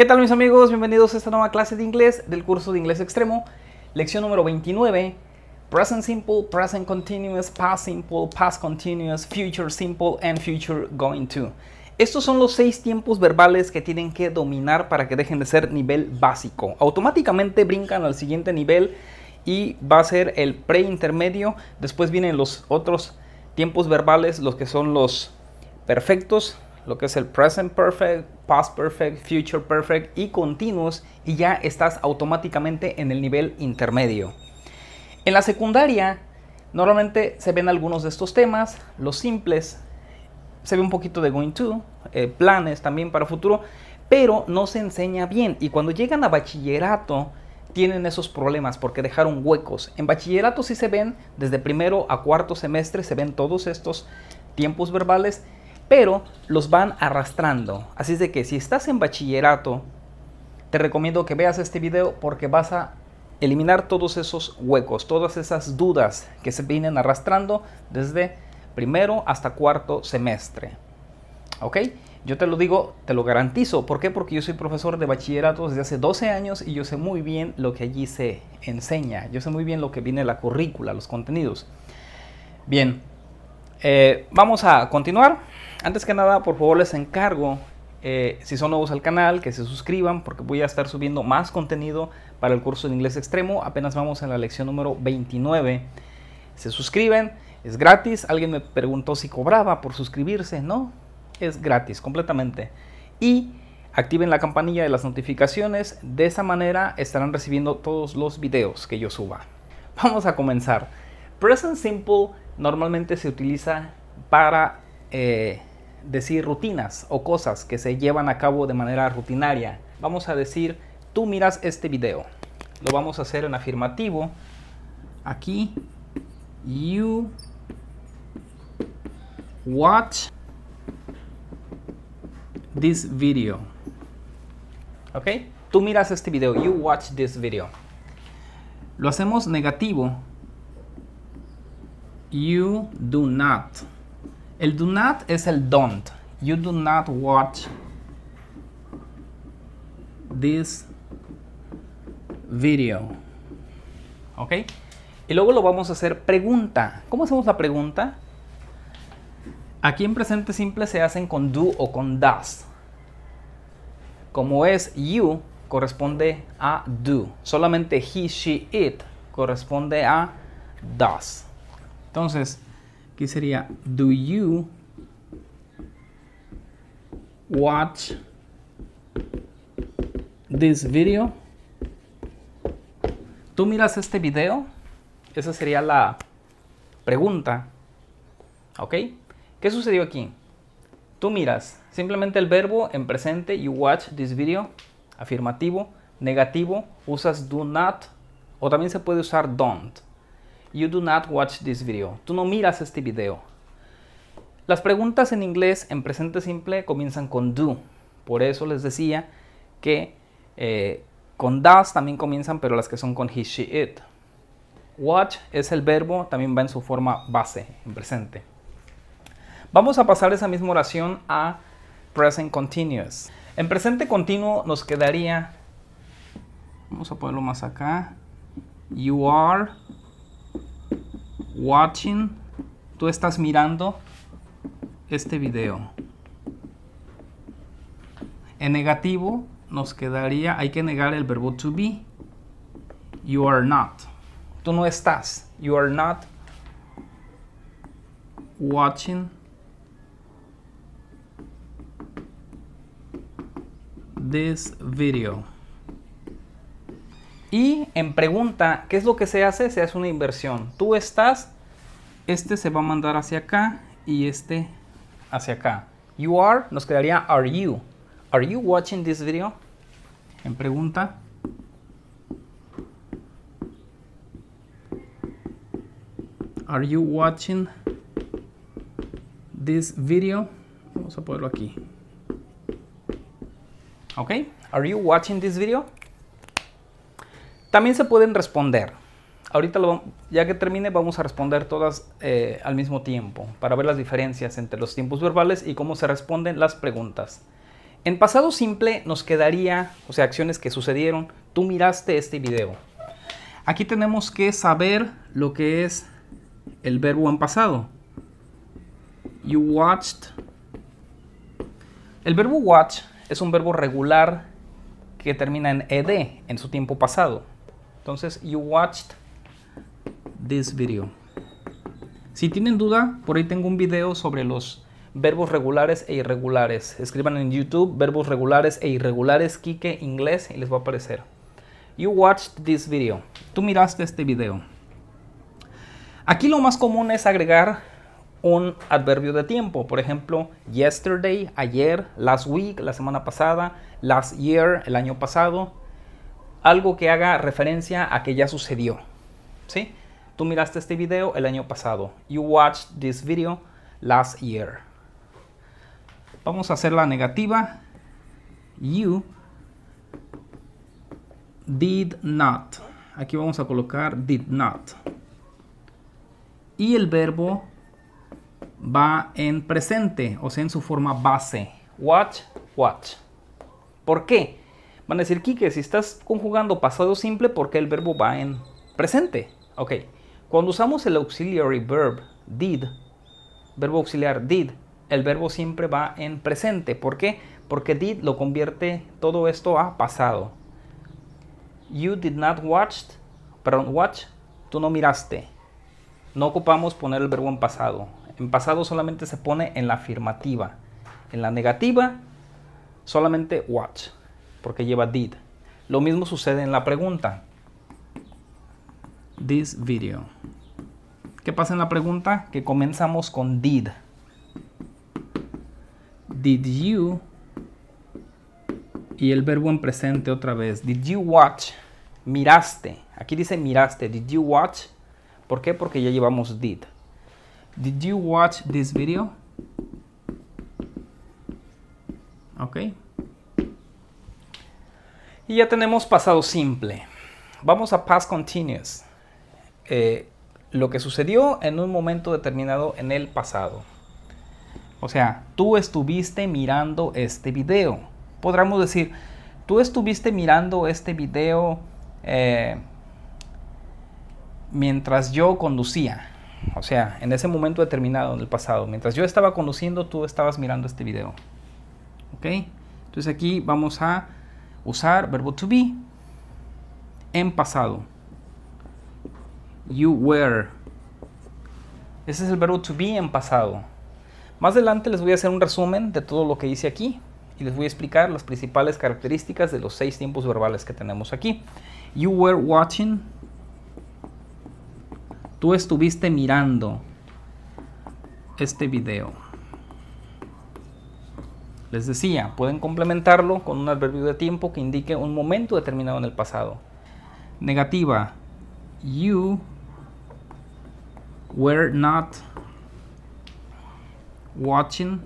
¿Qué tal mis amigos? Bienvenidos a esta nueva clase de inglés del curso de inglés extremo, lección número 29, present simple, present continuous, past simple, past continuous, future simple and future going to. Estos son los seis tiempos verbales que tienen que dominar para que dejen de ser nivel básico. Automáticamente brincan al siguiente nivel y va a ser el preintermedio. Después vienen los otros tiempos verbales, los que son los perfectos, lo que es el present perfect, past perfect, future perfect y continuous y ya estás automáticamente en el nivel intermedio. En la secundaria normalmente se ven algunos de estos temas, los simples, se ve un poquito de going to, eh, planes también para futuro, pero no se enseña bien y cuando llegan a bachillerato tienen esos problemas porque dejaron huecos. En bachillerato sí se ven desde primero a cuarto semestre, se ven todos estos tiempos verbales pero los van arrastrando. Así es de que si estás en bachillerato, te recomiendo que veas este video porque vas a eliminar todos esos huecos, todas esas dudas que se vienen arrastrando desde primero hasta cuarto semestre. ¿Ok? Yo te lo digo, te lo garantizo. ¿Por qué? Porque yo soy profesor de bachillerato desde hace 12 años y yo sé muy bien lo que allí se enseña. Yo sé muy bien lo que viene la currícula, los contenidos. Bien, eh, vamos a continuar. Antes que nada, por favor les encargo, eh, si son nuevos al canal, que se suscriban porque voy a estar subiendo más contenido para el curso de inglés extremo. Apenas vamos en la lección número 29. Se suscriben, es gratis. Alguien me preguntó si cobraba por suscribirse. No, es gratis completamente. Y activen la campanilla de las notificaciones. De esa manera estarán recibiendo todos los videos que yo suba. Vamos a comenzar. Present Simple normalmente se utiliza para eh, decir rutinas o cosas que se llevan a cabo de manera rutinaria. Vamos a decir, tú miras este video. Lo vamos a hacer en afirmativo. Aquí, you watch this video. ¿Ok? Tú miras este video. You watch this video. Lo hacemos negativo. You do not. El do not es el don't. You do not watch this video. ¿Ok? Y luego lo vamos a hacer pregunta. ¿Cómo hacemos la pregunta? Aquí en presente simple se hacen con do o con does. Como es you, corresponde a do. Solamente he, she, it corresponde a does. Entonces, Aquí sería, do you watch this video? ¿Tú miras este video? Esa sería la pregunta. ¿Ok? ¿Qué sucedió aquí? Tú miras simplemente el verbo en presente, you watch this video, afirmativo, negativo, usas do not o también se puede usar don't. You do not watch this video. Tú no miras este video. Las preguntas en inglés en presente simple comienzan con do. Por eso les decía que eh, con does también comienzan, pero las que son con he, she, it. Watch es el verbo, también va en su forma base, en presente. Vamos a pasar esa misma oración a present continuous. En presente continuo nos quedaría, vamos a ponerlo más acá, you are watching, tú estás mirando este video. En negativo nos quedaría, hay que negar el verbo to be. You are not. Tú no estás. You are not watching this video. Y en pregunta, ¿qué es lo que se hace? Se hace una inversión. Tú estás, este se va a mandar hacia acá y este hacia acá. You are, nos quedaría are you. Are you watching this video? En pregunta. Are you watching this video? Vamos a ponerlo aquí. ¿Ok? Are you watching this video? También se pueden responder. Ahorita, ya que termine, vamos a responder todas eh, al mismo tiempo para ver las diferencias entre los tiempos verbales y cómo se responden las preguntas. En pasado simple nos quedaría, o sea, acciones que sucedieron. Tú miraste este video. Aquí tenemos que saber lo que es el verbo en pasado. You watched. El verbo watch es un verbo regular que termina en ed en su tiempo pasado. Entonces, you watched this video. Si tienen duda, por ahí tengo un video sobre los verbos regulares e irregulares. Escriban en YouTube verbos regulares e irregulares, Kike inglés y les va a aparecer. You watched this video. Tú miraste este video. Aquí lo más común es agregar un adverbio de tiempo. Por ejemplo, yesterday, ayer, last week, la semana pasada, last year, el año pasado. Algo que haga referencia a que ya sucedió. ¿Sí? Tú miraste este video el año pasado. You watched this video last year. Vamos a hacer la negativa. You did not. Aquí vamos a colocar did not. Y el verbo va en presente, o sea, en su forma base. Watch, watch. ¿Por qué? Van a decir, Kike, si estás conjugando pasado simple, ¿por qué el verbo va en presente? Ok. Cuando usamos el auxiliary verb did, verbo auxiliar did, el verbo siempre va en presente. ¿Por qué? Porque did lo convierte todo esto a pasado. You did not watch, perdón, watch, tú no miraste. No ocupamos poner el verbo en pasado. En pasado solamente se pone en la afirmativa. En la negativa, solamente watch, porque lleva did. Lo mismo sucede en la pregunta this video. ¿Qué pasa en la pregunta? Que comenzamos con did. Did you y el verbo en presente otra vez. Did you watch? Miraste. Aquí dice miraste. Did you watch? ¿Por qué? Porque ya llevamos did. Did you watch this video? Ok. Y ya tenemos pasado simple. Vamos a past continuous. Eh, lo que sucedió en un momento determinado en el pasado. O sea, tú estuviste mirando este video. Podríamos decir, tú estuviste mirando este video eh, mientras yo conducía. O sea, en ese momento determinado en el pasado. Mientras yo estaba conduciendo, tú estabas mirando este video. ¿Ok? Entonces aquí vamos a usar verbo to be en pasado. You were. Ese es el verbo to be en pasado. Más adelante les voy a hacer un resumen de todo lo que hice aquí y les voy a explicar las principales características de los seis tiempos verbales que tenemos aquí. You were watching. Tú estuviste mirando este video. Les decía, pueden complementarlo con un adverbio de tiempo que indique un momento determinado en el pasado. Negativa. You were not watching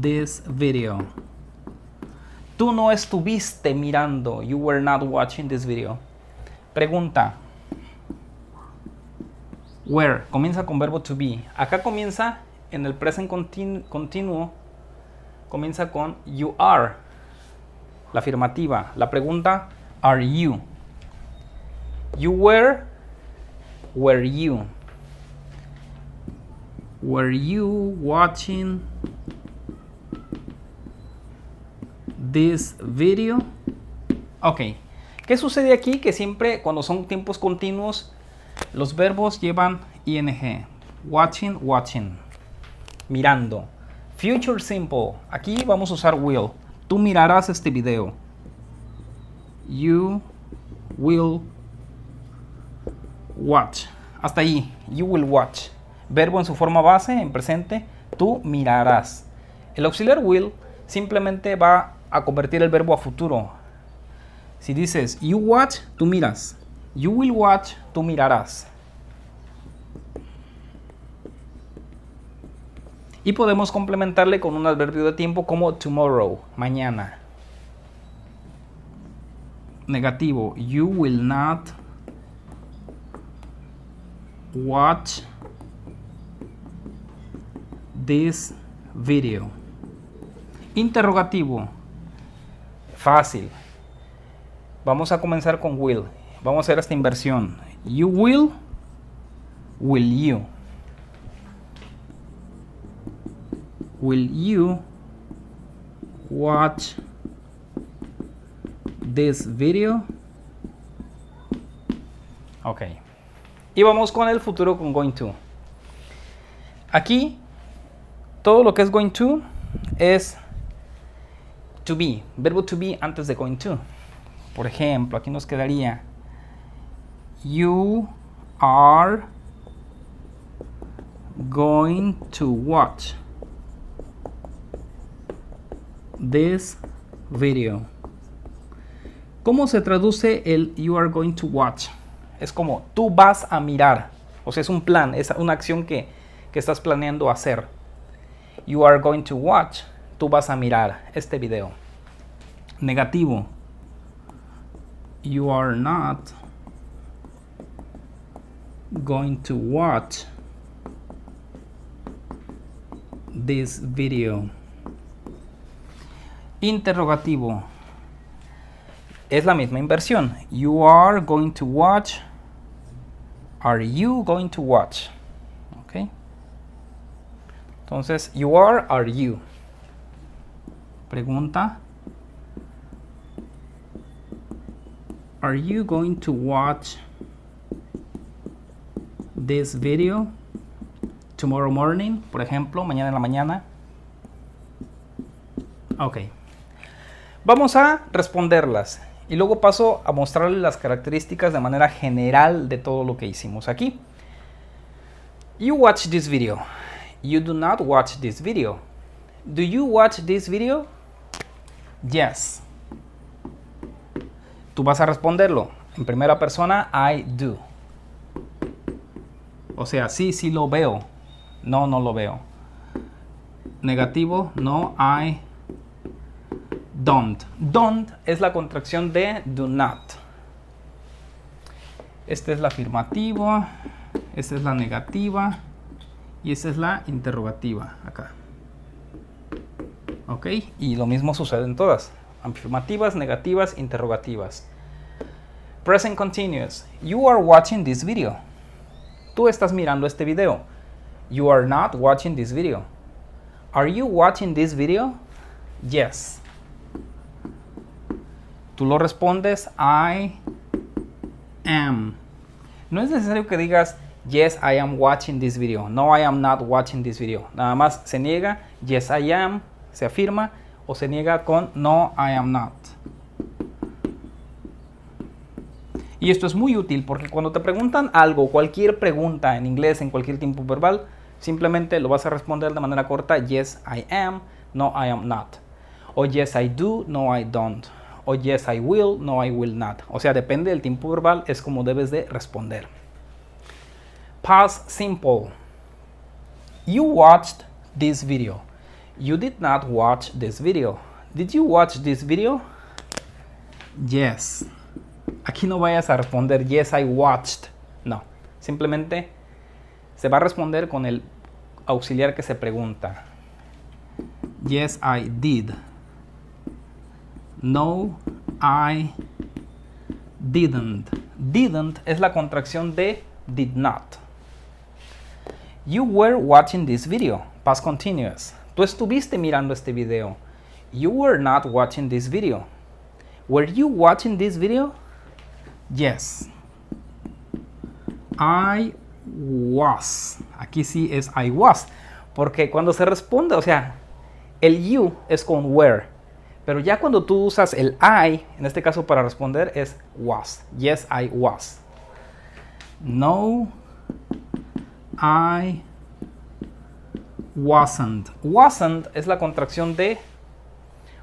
this video. Tú no estuviste mirando. You were not watching this video. Pregunta. Where. Comienza con verbo to be. Acá comienza en el present continuo. Comienza con you are. La afirmativa. La pregunta. Are you? You were, were you? Were you watching this video? Ok. ¿Qué sucede aquí? Que siempre cuando son tiempos continuos, los verbos llevan ing. Watching, watching. Mirando. Future simple. Aquí vamos a usar will. Tú mirarás este video. You will watch. Hasta ahí. You will watch. Verbo en su forma base, en presente. Tú mirarás. El auxiliar will simplemente va a convertir el verbo a futuro. Si dices you watch, tú miras. You will watch, tú mirarás. Y podemos complementarle con un adverbio de tiempo como tomorrow, mañana. Negativo, you will not watch this video. Interrogativo. Fácil. Vamos a comenzar con will. Vamos a hacer esta inversión. You will. Will you. Will you watch this video? Ok. Y vamos con el futuro con going to. Aquí, todo lo que es going to es to be, verbo to be antes de going to. Por ejemplo, aquí nos quedaría You are going to watch this video. ¿Cómo se traduce el you are going to watch? Es como tú vas a mirar. O sea, es un plan, es una acción que, que estás planeando hacer. You are going to watch. Tú vas a mirar este video. Negativo. You are not going to watch this video. Interrogativo. Es la misma inversión. You are going to watch. Are you going to watch? Ok. Entonces, you are, are you. Pregunta. Are you going to watch this video tomorrow morning? Por ejemplo, mañana en la mañana. Ok. Vamos a responderlas y luego paso a mostrarles las características de manera general de todo lo que hicimos aquí. You watch this video. You do not watch this video. Do you watch this video? Yes. Tú vas a responderlo en primera persona, I do. O sea, sí, sí lo veo. No, no lo veo. Negativo, no, I don't. Don't es la contracción de do not. Este es la afirmativa, esta es la negativa y esta es la interrogativa acá. ¿Ok? Y lo mismo sucede en todas. Afirmativas, negativas, interrogativas. Present continuous. You are watching this video. Tú estás mirando este video. You are not watching this video. Are you watching this video? Yes. Tú lo respondes, I am. No es necesario que digas, yes, I am watching this video. No, I am not watching this video. Nada más se niega, yes, I am, se afirma, o se niega con no, I am not. Y esto es muy útil porque cuando te preguntan algo, cualquier pregunta en inglés, en cualquier tiempo verbal, simplemente lo vas a responder de manera corta, yes, I am, no, I am not. O yes, I do, no, I don't o yes I will, no I will not. O sea, depende del tiempo verbal, es como debes de responder. Past simple. You watched this video. You did not watch this video. Did you watch this video? Yes. Aquí no vayas a responder yes I watched. No. Simplemente se va a responder con el auxiliar que se pregunta. Yes I did. No, I didn't. Didn't es la contracción de did not. You were watching this video. Past continuous. Tú estuviste mirando este video. You were not watching this video. Were you watching this video? Yes. I was. Aquí sí es I was. Porque cuando se responde, o sea, el you es con were. Pero ya cuando tú usas el I, en este caso para responder es was. Yes, I was. No, I wasn't. Wasn't es la contracción de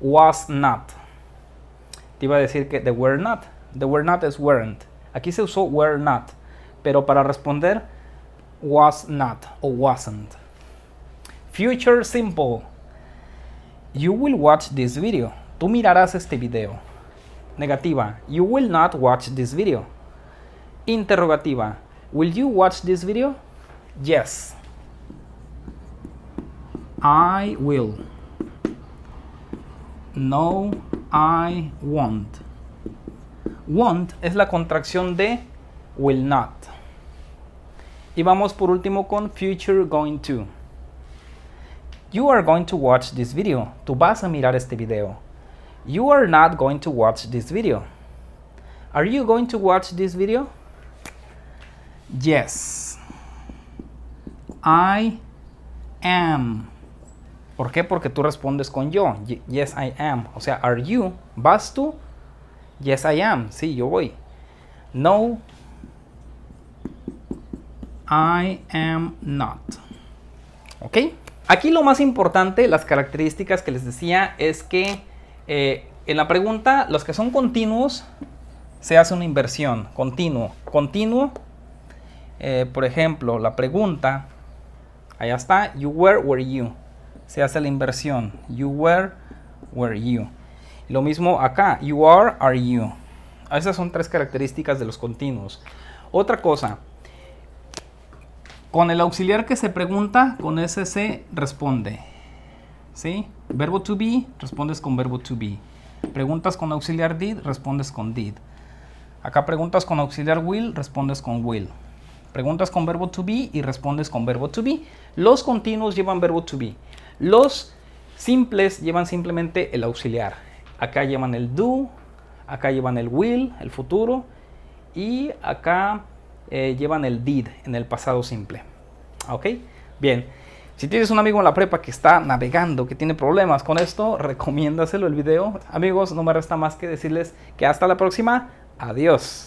was not. Te iba a decir que the were not. The were not es weren't. Aquí se usó were not. Pero para responder was not o wasn't. Future simple. You will watch this video. Tú mirarás este video. Negativa. You will not watch this video. Interrogativa. Will you watch this video? Yes. I will. No, I won't. Won't es la contracción de will not. Y vamos por último con future going to. You are going to watch this video. Tú vas a mirar este video. You are not going to watch this video. Are you going to watch this video? Yes. I am. ¿Por qué? Porque tú respondes con yo. Yes, I am. O sea, are you? ¿Vas tú? Yes, I am. Sí, yo voy. No, I am not. ¿Ok? Aquí lo más importante, las características que les decía, es que eh, en la pregunta, los que son continuos, se hace una inversión. Continuo. Continuo. Eh, por ejemplo, la pregunta, allá está, you were, were you. Se hace la inversión. You were, were you. Lo mismo acá, you are, are you. Esas son tres características de los continuos. Otra cosa, con el auxiliar que se pregunta, con ese se responde. ¿Sí? Verbo to be, respondes con verbo to be. Preguntas con auxiliar did, respondes con did. Acá preguntas con auxiliar will, respondes con will. Preguntas con verbo to be y respondes con verbo to be. Los continuos llevan verbo to be. Los simples llevan simplemente el auxiliar. Acá llevan el do, acá llevan el will, el futuro. Y acá eh, llevan el did en el pasado simple. ¿Ok? Bien. Si tienes un amigo en la prepa que está navegando, que tiene problemas con esto, recomiéndaselo el video. Amigos, no me resta más que decirles que hasta la próxima. Adiós.